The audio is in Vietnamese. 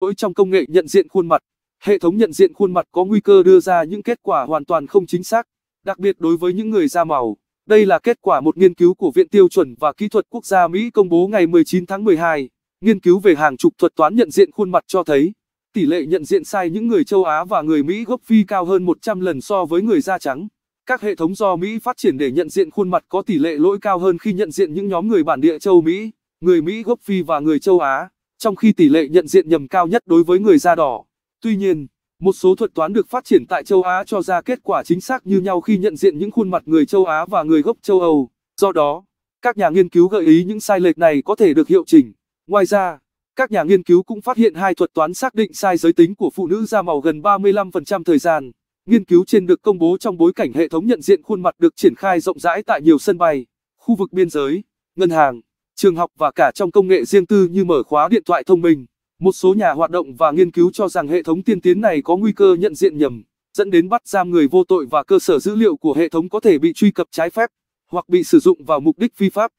lỗi trong công nghệ nhận diện khuôn mặt. Hệ thống nhận diện khuôn mặt có nguy cơ đưa ra những kết quả hoàn toàn không chính xác, đặc biệt đối với những người da màu. Đây là kết quả một nghiên cứu của Viện Tiêu chuẩn và Kỹ thuật Quốc gia Mỹ công bố ngày 19 tháng 12. Nghiên cứu về hàng chục thuật toán nhận diện khuôn mặt cho thấy, tỷ lệ nhận diện sai những người châu Á và người Mỹ gốc Phi cao hơn 100 lần so với người da trắng. Các hệ thống do Mỹ phát triển để nhận diện khuôn mặt có tỷ lệ lỗi cao hơn khi nhận diện những nhóm người bản địa châu Mỹ, người Mỹ gốc Phi và người châu Á, trong khi tỷ lệ nhận diện nhầm cao nhất đối với người da đỏ. Tuy nhiên, một số thuật toán được phát triển tại châu Á cho ra kết quả chính xác như nhau khi nhận diện những khuôn mặt người châu Á và người gốc châu Âu. Do đó, các nhà nghiên cứu gợi ý những sai lệch này có thể được hiệu chỉnh. Ngoài ra, các nhà nghiên cứu cũng phát hiện hai thuật toán xác định sai giới tính của phụ nữ da màu gần 35% thời gian. Nghiên cứu trên được công bố trong bối cảnh hệ thống nhận diện khuôn mặt được triển khai rộng rãi tại nhiều sân bay, khu vực biên giới, ngân hàng, trường học và cả trong công nghệ riêng tư như mở khóa điện thoại thông minh. Một số nhà hoạt động và nghiên cứu cho rằng hệ thống tiên tiến này có nguy cơ nhận diện nhầm, dẫn đến bắt giam người vô tội và cơ sở dữ liệu của hệ thống có thể bị truy cập trái phép, hoặc bị sử dụng vào mục đích phi pháp.